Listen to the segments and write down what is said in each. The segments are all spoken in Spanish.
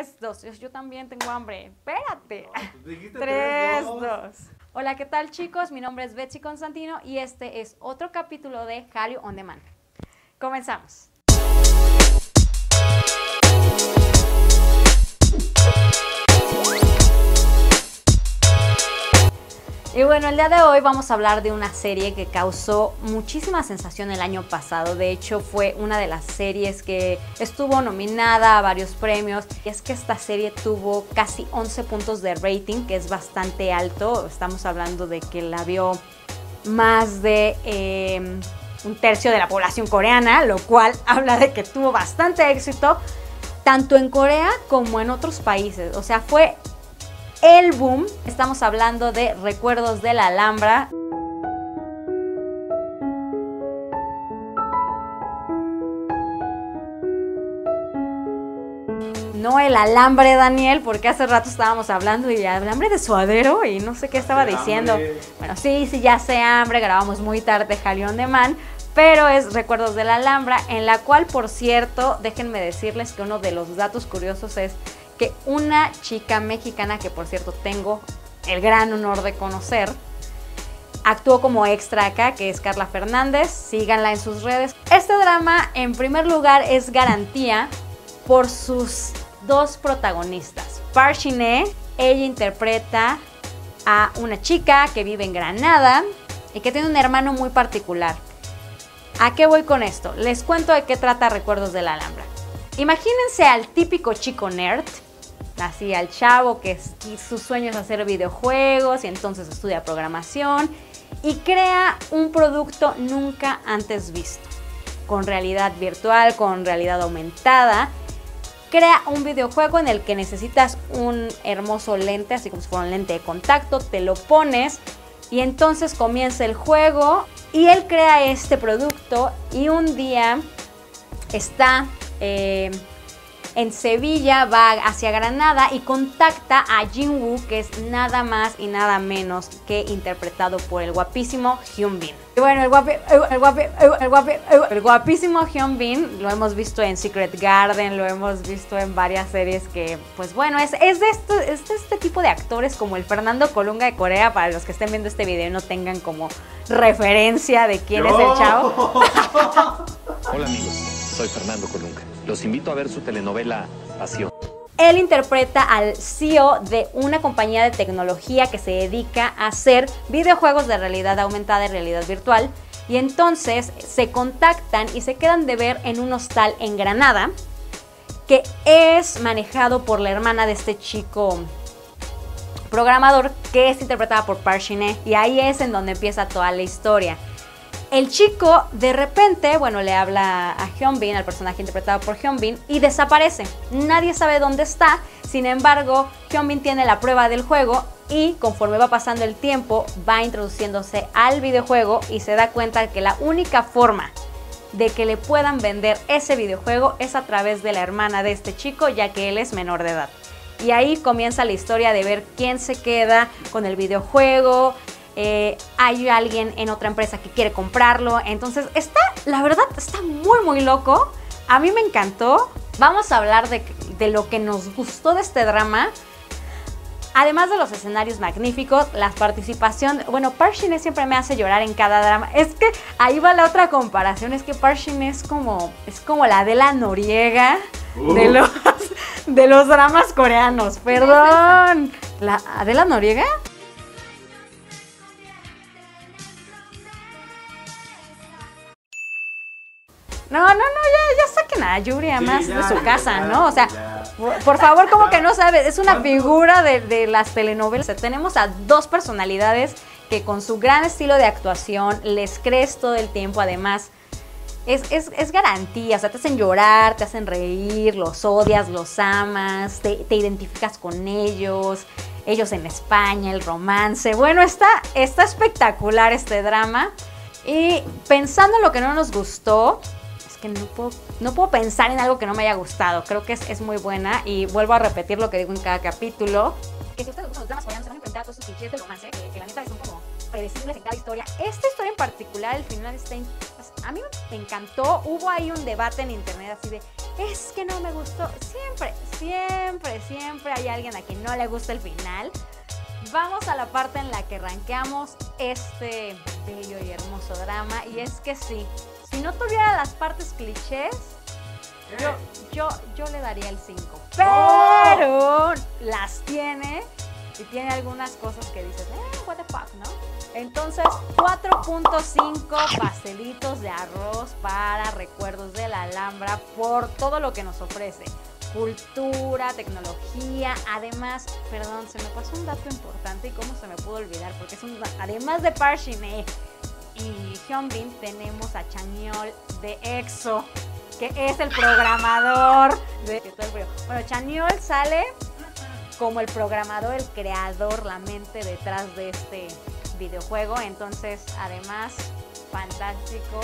3, 2. Yo, yo también tengo hambre. Espérate. Pues dijiste 3, dos. 2. Hola, ¿qué tal chicos? Mi nombre es Betsy Constantino y este es otro capítulo de Hallyu On Demand. Comenzamos. Y bueno, el día de hoy vamos a hablar de una serie que causó muchísima sensación el año pasado. De hecho, fue una de las series que estuvo nominada a varios premios. Y es que esta serie tuvo casi 11 puntos de rating, que es bastante alto. Estamos hablando de que la vio más de eh, un tercio de la población coreana, lo cual habla de que tuvo bastante éxito tanto en Corea como en otros países. O sea, fue el boom. Estamos hablando de Recuerdos de la Alhambra. No el alambre, Daniel, porque hace rato estábamos hablando y alambre de suadero y no sé qué estaba El diciendo. hambre. Bueno, sí, sí, ya sé hambre, grabamos muy tarde Jalión de Man, pero es Recuerdos de la Alhambra, en la cual, por cierto, déjenme decirles que uno de los datos curiosos es que una chica mexicana, que por cierto tengo el gran honor de conocer, actuó como extra acá, que es Carla Fernández, síganla en sus redes. Este drama, en primer lugar, es garantía por sus dos protagonistas. Park Shin-hye, ella interpreta a una chica que vive en Granada y que tiene un hermano muy particular. ¿A qué voy con esto? Les cuento de qué trata Recuerdos de la Alhambra. Imagínense al típico chico nerd, así al chavo que es- su sueño es hacer videojuegos y entonces estudia programación y crea un producto nunca antes visto, con realidad virtual, con realidad aumentada. Crea un videojuego en el que necesitas un hermoso lente, así como si fuera un lente de contacto, te lo pones y entonces comienza el juego y él crea este producto y un día está eh, en Sevilla, va hacia Granada y contacta a Jin-Woo, que es nada más y nada menos que interpretado por el guapísimo Hyun Bin. Y bueno, el, guapi- el, guapi- el guapi- el guapísimo Hyun Bin lo hemos visto en Secret Garden, lo hemos visto en varias series que, pues bueno, es, es, de, este, es de este tipo de actores como el Fernando Colunga de Corea, para los que estén viendo este video y no tengan como referencia de quién es el chavo. Hola amigos, soy Fernando Colunga. Los invito a ver su telenovela Pasión. Él interpreta al CEO de una compañía de tecnología que se dedica a hacer videojuegos de realidad aumentada y realidad virtual. Y entonces se contactan y se quedan de ver en un hostal en Granada, que es manejado por la hermana de este chico programador, que es interpretada por Park Shin-hye. Y ahí es en donde empieza toda la historia. El chico de repente, bueno, le habla a Hyunbin, al personaje interpretado por Hyunbin, y desaparece. Nadie sabe dónde está. Sin embargo, Hyunbin tiene la prueba del juego y conforme va pasando el tiempo, va introduciéndose al videojuego y se da cuenta que la única forma de que le puedan vender ese videojuego es a través de la hermana de este chico, ya que él es menor de edad. Y ahí comienza la historia de ver quién se queda con el videojuego. Eh, hay alguien en otra empresa que quiere comprarlo. Entonces está, la verdad, está muy, muy loco. A mí me encantó. Vamos a hablar de, de lo que nos gustó de este drama. Además de los escenarios magníficos, la participación, bueno, Park Shin-hye siempre me hace llorar en cada drama. Es que ahí va la otra comparación, es que Park Shin-hye es como, es como la Adela Noriega de Uh. los, de los dramas coreanos. Perdón. ¿La Adela Noriega? No, no, no, ya, ya saquen a Yuri además Sí, de su casa, ya, ¿no? O sea, por, por favor, como que no sabes, es una figura de, de las telenovelas. O sea, tenemos a dos personalidades que con su gran estilo de actuación les crees todo el tiempo, además. Es, es- es garantía, o sea, te hacen llorar, te hacen reír, los odias, los amas, te, te identificas con ellos, ellos en España, el romance. Bueno, está, está espectacular este drama. Y pensando en lo que no nos gustó, que no puedo, no puedo pensar en algo que no me haya gustado. Creo que es, es muy buena y vuelvo a repetir lo que digo en cada capítulo. Que si ustedes gustan los dramas coreanos, se van a enfrentar a todos esos clichés del romance, que, que la neta son como predecibles en cada historia. Esta historia en particular, el final está... a mí me encantó. Hubo ahí un debate en internet así de, es que no me gustó. Siempre, siempre, siempre hay alguien a quien no le gusta el final. Vamos a la parte en la que rankeamos este bello y hermoso drama. Y es que sí, si no tuviera las partes clichés, yo, yo, yo le daría el 5. Pero las tiene y tiene algunas cosas que dices, eh, what the fuck, ¿no? Entonces, 4.5 pastelitos de arroz para recuerdos de la Alhambra por todo lo que nos ofrece. Cultura, tecnología, además, perdón, se me pasó un dato importante y cómo se me pudo olvidar, porque es un, además de Parshine y Hyunbin, tenemos a Chaniol de EXO, que es el programador de Bueno, Chaniol sale como el programador, el creador, la mente detrás de este videojuego. Entonces, además, fantástico.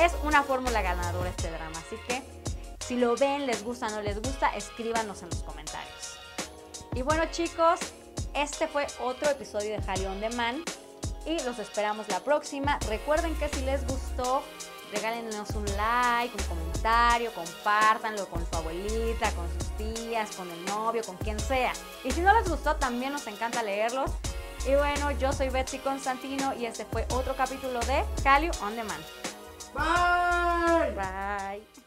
Es una fórmula ganadora este drama. Así que si lo ven, les gusta, no les gusta, escríbanos en los comentarios. Y bueno chicos, este fue otro episodio de Harry on the Man y los esperamos la próxima. Recuerden que si les gustó, regálenos un like, un comentario, compártanlo con su abuelita, con sus tías, con el novio, con quien sea. Y si no les gustó, también nos encanta leerlos. Y bueno, yo soy Betsy Constantino y este fue otro capítulo de Calio on Demand. Bye. Bye.